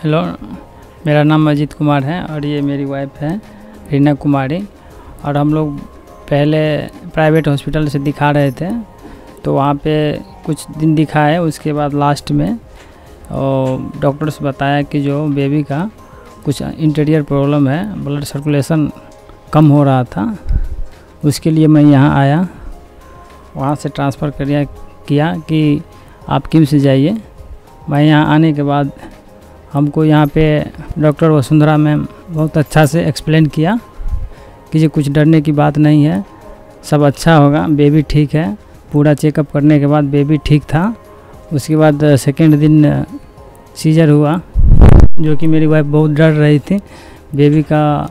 Hello, मेरा नाम अजीत कुमार है और ये मेरी वाइफ है, रीना कुमारी। और हम लोग पहले प्राइवेट हॉस्पिटल से दिखा रहे थे तो वहाँ पे कुछ दिन दिखाए, उसके बाद लास्ट में, और डॉक्टर से बताया कि जो बेबी का कुछ इंटीरियर प्रॉब्लम है ब्लड सर्कुलेशन कम हो रहा था, उसके लिए मैं यहाँ आया, वहाँ से ट्रांसफ़र करिया, किया कि आप किम्स जाइए। मैं यहाँ आने के बाद हमको यहाँ पे डॉक्टर वसुंधरा मैम बहुत अच्छा से एक्सप्लेन किया कि ये कुछ डरने की बात नहीं है, सब अच्छा होगा बेबी ठीक है। पूरा चेकअप करने के बाद बेबी ठीक था। उसके बाद सेकेंड दिन सीजर हुआ, जो कि मेरी वाइफ बहुत डर रही थी। बेबी का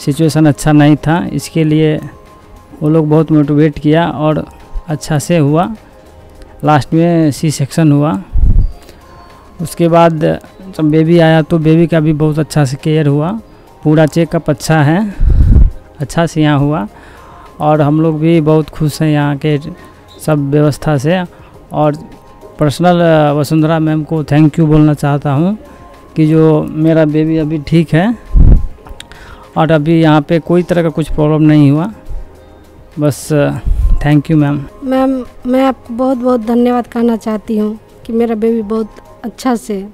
सिचुएशन अच्छा नहीं था। इसके लिए वो लोग बहुत मोटिवेट किया और अच्छा से हुआ। लास्ट में सी सेक्शन हुआ। उसके बाद जब बेबी आया तो बेबी का भी बहुत अच्छा से केयर हुआ। पूरा चेकअप अच्छा है। अच्छा से यहाँ हुआ। और हम लोग भी बहुत खुश हैं यहाँ के सब व्यवस्था से। और पर्सनल वसुंधरा मैम को थैंक यू बोलना चाहता हूँ कि जो मेरा बेबी अभी ठीक है। और अभी यहाँ पे कोई तरह का कुछ प्रॉब्लम नहीं हुआ। बस थैंक यू मैम। मैम, मैं आपको बहुत बहुत धन्यवाद कहना चाहती हूँ कि मेरा बेबी बहुत अच्छा से